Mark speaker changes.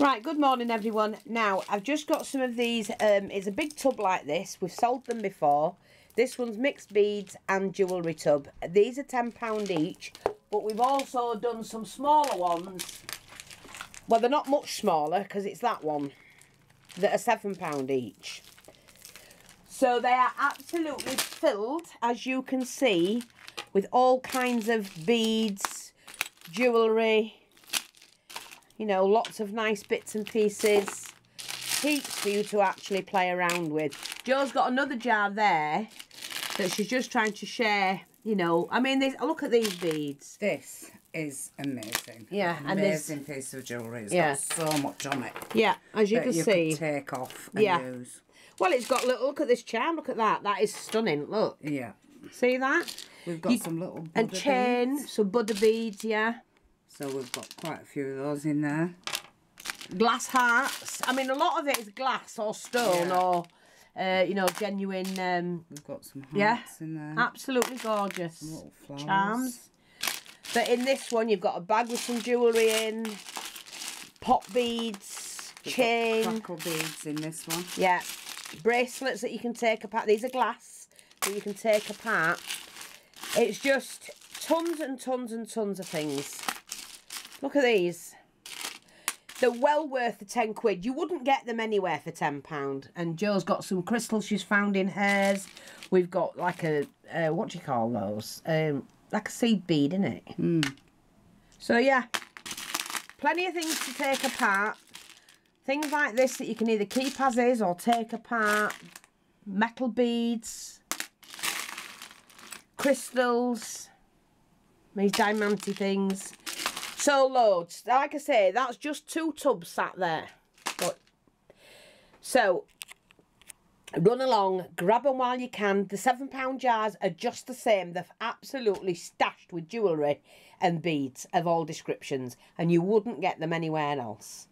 Speaker 1: Right, good morning everyone. Now, I've just got some of these, um, it's a big tub like this, we've sold them before. This one's mixed beads and jewellery tub. These are £10 each, but we've also done some smaller ones. Well, they're not much smaller, because it's that one, that are £7 each. So they are absolutely filled, as you can see, with all kinds of beads, jewellery, you know, lots of nice bits and pieces. Heaps for you to actually play around with. Joe's got another jar there that she's just trying to share, you know. I mean, these, look at these beads.
Speaker 2: This is amazing.
Speaker 1: Yeah, and
Speaker 2: amazing piece of jewellery. It's
Speaker 1: Yeah.
Speaker 2: got so much on it.
Speaker 1: Yeah, as you can
Speaker 2: you
Speaker 1: see.
Speaker 2: could take off and
Speaker 1: Yeah.
Speaker 2: use.
Speaker 1: Well, it's got, look, look at this charm, look at that. That is stunning, look.
Speaker 2: Yeah.
Speaker 1: See that?
Speaker 2: We've got
Speaker 1: You-
Speaker 2: some little
Speaker 1: And chain,
Speaker 2: beads.
Speaker 1: some Buddha beads, yeah.
Speaker 2: So we've got quite a few of those in there.
Speaker 1: Glass hearts. I mean, a lot of it is glass or stone
Speaker 2: Yeah.
Speaker 1: or, uh, you know, genuine, um,
Speaker 2: We've got some hearts
Speaker 1: yeah.
Speaker 2: in there.
Speaker 1: Absolutely gorgeous.
Speaker 2: little flowers.
Speaker 1: Charms. But in this one, you've got a bag with some jewellery in, pop beads,
Speaker 2: We've got
Speaker 1: chain,
Speaker 2: Crackle beads in this one.
Speaker 1: yeah, bracelets that you can take apart. These are glass that you can take apart. It's just tons and tons and tons of things. Look at these. They're well worth the 10 quid. You wouldn't get them anywhere for £10. And Joe's got some crystals she's found in hers. We've got like a, uh, what do you call those? Um, like a seed bead, isn't it?
Speaker 2: Mm.
Speaker 1: So yeah, plenty of things to take apart. Things like this that you can either keep as is or take apart. Metal beads. Crystals. These diamanté things. So loads. Like I say, that's just two tubs sat there. But so run along, grab them while you can. The seven pound jars are just the same. They're absolutely stashed with jewellery and beads of all descriptions, and you wouldn't get them anywhere else.